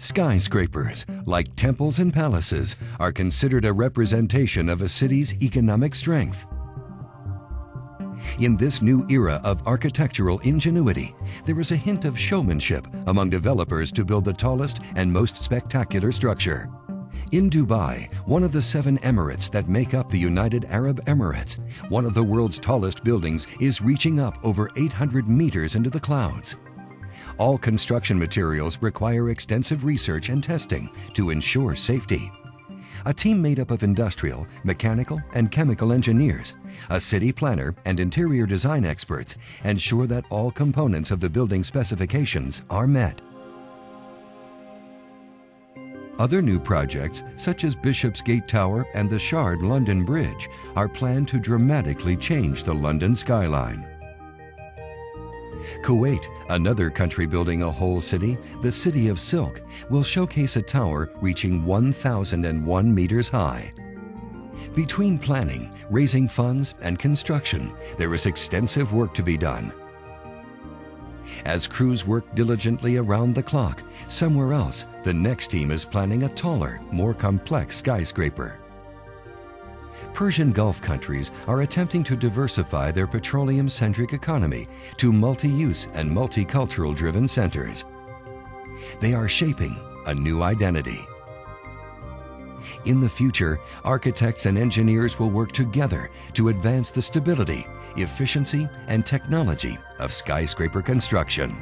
Skyscrapers, like temples and palaces, are considered a representation of a city's economic strength. In this new era of architectural ingenuity, there is a hint of showmanship among developers to build the tallest and most spectacular structure. In Dubai, one of the seven emirates that make up the United Arab Emirates, one of the world's tallest buildings is reaching up over 800 meters into the clouds. All construction materials require extensive research and testing to ensure safety. A team made up of industrial, mechanical, and chemical engineers, a city planner, and interior design experts ensure that all components of the building specifications are met. Other new projects, such as Bishopsgate Tower and the Shard London Bridge, are planned to dramatically change the London skyline. Kuwait, another country building a whole city, the City of Silk, will showcase a tower reaching 1,001 meters high. Between planning, raising funds, and construction, there is extensive work to be done. As crews work diligently around the clock, somewhere else, the next team is planning a taller, more complex skyscraper. Persian Gulf countries are attempting to diversify their petroleum-centric economy to multi-use and multicultural driven centers. They are shaping a new identity. In the future, architects and engineers will work together to advance the stability, efficiency, and technology of skyscraper construction.